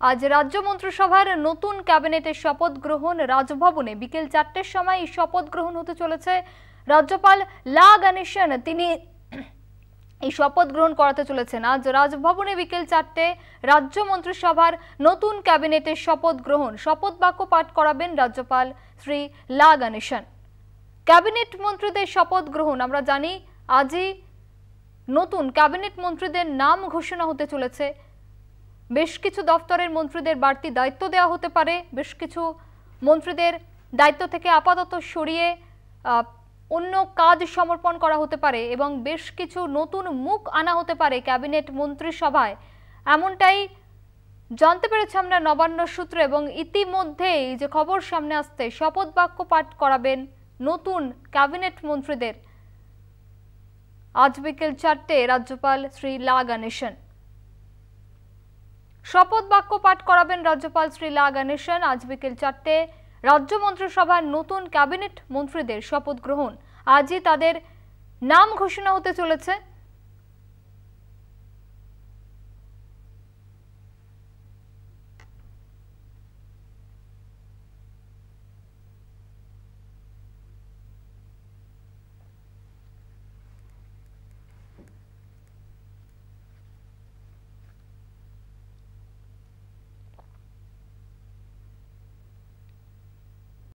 আজ রাজ্য মন্ত্রিসভার নতুন ক্যাবিনেটের শপথ গ্রহণ রাজভবনে বিকেল চারটের সময় শপথ গ্রহণ হতে চলেছে। রাজ্যপাল লা গণেশন, তিনি এই শপথ গ্রহণ করাতে চলেছেন। আজ রাজভবনে বিকেল চারটে রাজ্য মন্ত্রিসভার নতুন ক্যাবিনেটের শপথ গ্রহণ। শপথ বাক্য পাঠ করাবেন রাজ্যপাল শ্রী লা গণেশন। ক্যাবিনেট মন্ত্রীদের শপথ গ্রহণ, আমরা জানি, আজই নতুন ক্যাবিনেট মন্ত্রীদের নাম ঘোষণা হতে চলেছে। বেশ কিছু দফতরের মন্ত্রীদের বাড়তি দায়িত্ব দেওয়া হতে পারে। বেশ কিছু মন্ত্রীদের দায়িত্ব থেকে আপাতত সরিয়ে অন্য কাজ সমর্পণ করা হতে পারে এবং বেশ কিছু নতুন মুখ আনা হতে পারে ক্যাবিনেট মন্ত্রিসভায়। এমনটাই জানতে পেরেছি আমরা নবান্ন সূত্র এবং ইতিমধ্যেই যে খবর সামনে আসতে শপথ বাক্য পাঠ করাবেন নতুন ক্যাবিনেট মন্ত্রীদের। আজ বিকেল চারটে, রাজ্যপাল শ্রী লা গণেশন শপথ বাক্য পাঠ করাবেন রাজ্যপাল শ্রী লা গণেশন আজ বিকেল চারটে রাজ্য মন্ত্রিসভার নতুন ক্যাবিনেট মন্ত্রীদের শপথ গ্রহণ। আজই তাদের নাম ঘোষণা হতে চলেছে।